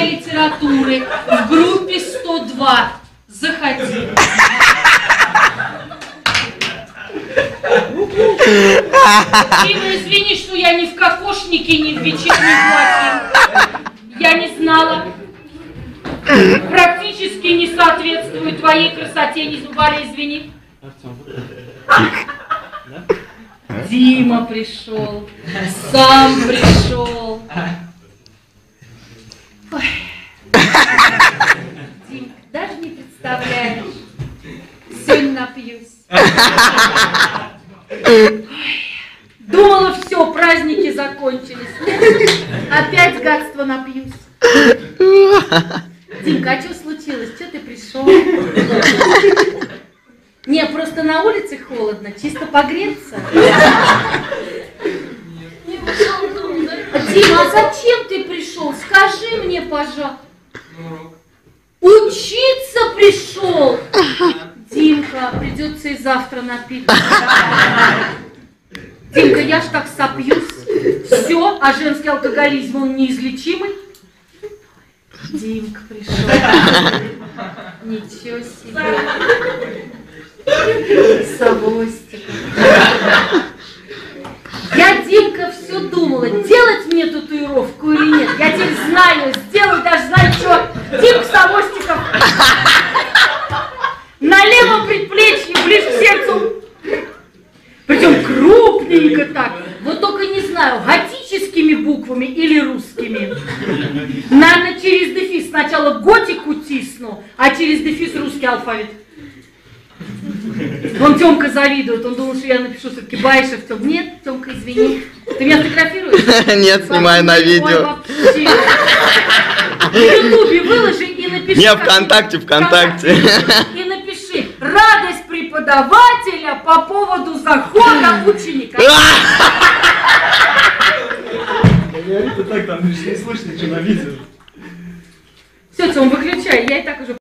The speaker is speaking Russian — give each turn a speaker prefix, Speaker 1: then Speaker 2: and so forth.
Speaker 1: русской литературы в группе 102. Заходи. Дима, извини, что я ни в кокошнике, ни в вечернем платье. Я не знала. Практически не соответствует твоей красоте, не Валя, извини. Дима пришел, сам пришел. Напьюсь. Думала, все, праздники закончились. Опять гадство напьюсь. Димка, а что случилось? Что ты пришел? Не, просто на улице холодно, чисто погреться. Дима, а зачем ты пришел? Скажи мне, пожалуйста. Учиться пришел. Придется и завтра напиться. Димка, я ж так сопьюсь. Все, а женский алкоголизм, он неизлечимый. Димка пришел. Ничего себе. Совостиком. Я, Димка, все думала, делать мне татуировку или нет. Я теперь знаю, сделаю, даже знаю, что. Димка Совостиков. На левом предплечье, крупненько так. Вот только не знаю, готическими буквами или русскими. Наверное, через дефис сначала готику тисну, а через дефис русский алфавит. Вон Тёмка завидует, он думал, что я напишу все-таки Байшев. Тём. Нет, Тёмка, извини. Ты меня фотографируешь?
Speaker 2: Нет, снимаю на видео.
Speaker 1: В Ютубе выложи и напиши.
Speaker 2: Не, ВКонтакте, ВКонтакте.
Speaker 1: И напиши радость преподавателя по поводу захода ученика.
Speaker 3: Говорит, и так там лишь не слышно, что на видео.
Speaker 1: Все, Тём, выключай, я и так уже